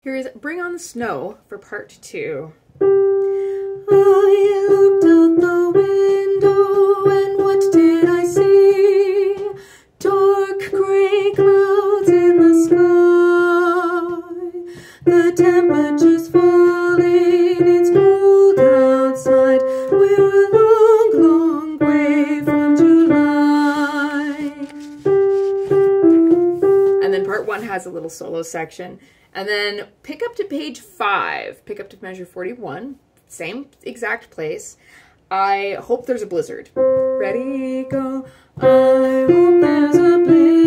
Here's Bring on the Snow for part two. I looked out the window and what did I see? Dark gray clouds in the sky. The temperature's falling, one has a little solo section. And then pick up to page five, pick up to measure 41, same exact place. I hope there's a blizzard. Ready, go. I hope there's a blizzard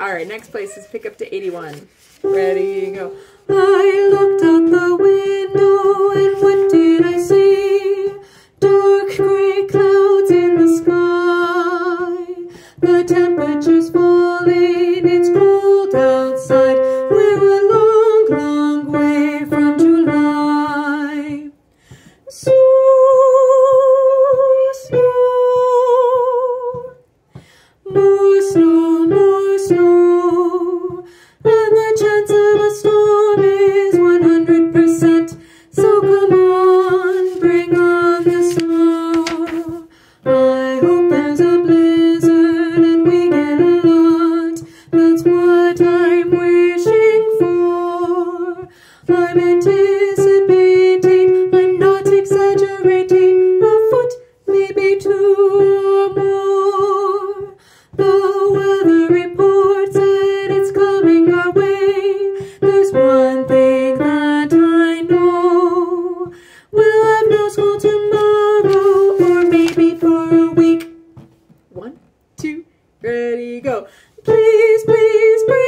All right, next place is pick up to 81. Ready, go. I I'm wishing for. I'm anticipating, I'm not exaggerating. A foot, maybe two or more. The weather report said it's coming our way. There's one thing that I know. We'll have no school tomorrow, or maybe for a week. One, two, ready, go. Please, Please, please.